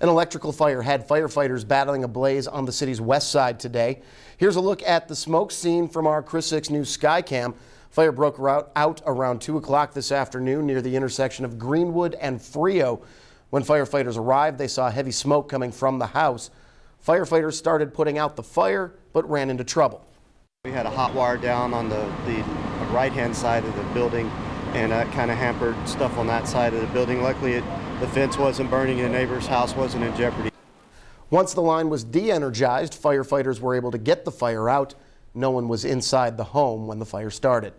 An electrical fire had firefighters battling a blaze on the city's west side today. Here's a look at the smoke scene from our KRIS 6 News Skycam. Fire broke out around 2 o'clock this afternoon near the intersection of Greenwood and Frio. When firefighters arrived, they saw heavy smoke coming from the house. Firefighters started putting out the fire, but ran into trouble. We had a hot wire down on the, the right-hand side of the building, and that kind of hampered stuff on that side of the building. Luckily, it, the fence wasn't burning, and the neighbor's house wasn't in jeopardy. Once the line was de-energized, firefighters were able to get the fire out. No one was inside the home when the fire started.